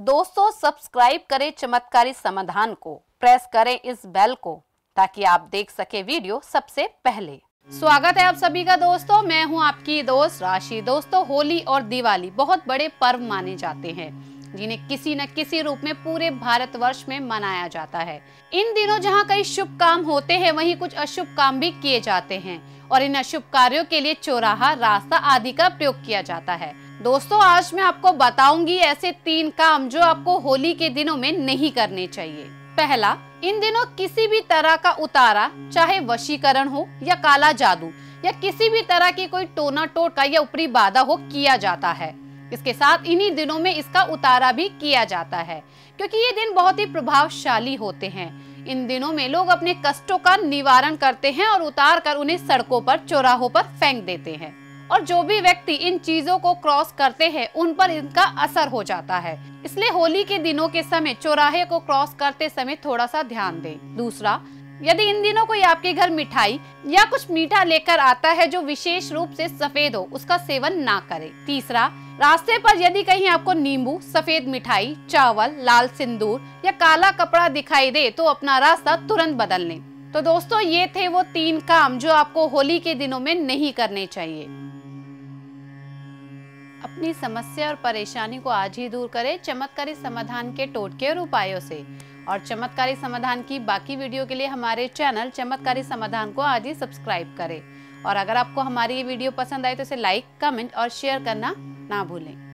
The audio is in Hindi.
दोस्तों सब्सक्राइब करें चमत्कारी समाधान को प्रेस करें इस बेल को, ताकि आप देख सके वीडियो सबसे पहले। स्वागत है आप सभी का दोस्तों, मैं हूँ आपकी दोस्त राशि। दोस्तों, होली और दिवाली बहुत बड़े पर्व माने जाते हैं, जिन्हें किसी न किसी रूप में पूरे भारतवर्ष में मनाया जाता है। इन दिनों जहाँ कई शुभ काम होते हैं, वहीं कुछ अशुभ काम भी किए जाते हैं, और इन अशुभ कार्यों के लिए चौराहा, रास्ता आदि का प्रयोग किया जाता है। दोस्तों, आज मैं आपको बताऊँगी ऐसे तीन काम जो आपको होली के दिनों में नहीं करने चाहिए। पहला, इन दिनों किसी भी तरह का उतारा, चाहे वशीकरण हो या काला जादू, या किसी भी तरह की कोई टोना टोटका या ऊपरी बाधा हो, किया जाता है। इसके साथ इन्हीं दिनों में इसका उतारा भी किया जाता है, क्योंकि ये दिन बहुत ही प्रभावशाली होते हैं। इन दिनों में लोग अपने कष्टों का निवारण करते हैं और उतार कर उन्हें सड़कों पर, चौराहों पर फेंक देते हैं। और जो भी व्यक्ति इन चीज़ों को क्रॉस करते हैं, उन पर इनका असर हो जाता है। इसलिए होली के दिनों के समय चौराहे को क्रॉस करते समय थोड़ा सा ध्यान दें। दूसरा, यदि इन दिनों कोई आपके घर मिठाई या कुछ मीठा लेकर आता है जो विशेष रूप से सफ़ेद हो, उसका सेवन ना करें। तीसरा, रास्ते पर यदि कहीं आपको नींबू, सफ़ेद मिठाई, चावल, लाल सिंदूर या काला कपड़ा दिखाई दे तो अपना रास्ता तुरंत बदल लें। तो दोस्तों, ये थे वो तीन काम जो आपको होली के दिनों में नहीं करने चाहिए। अपनी समस्या और परेशानी को आज ही दूर करें चमत्कारी समाधान के टोटके और उपायों से। और चमत्कारी समाधान की बाकी वीडियो के लिए हमारे चैनल चमत्कारी समाधान को आज ही सब्सक्राइब करें। और अगर आपको हमारी ये वीडियो पसंद आए तो इसे लाइक, कमेंट और शेयर करना ना भूलें।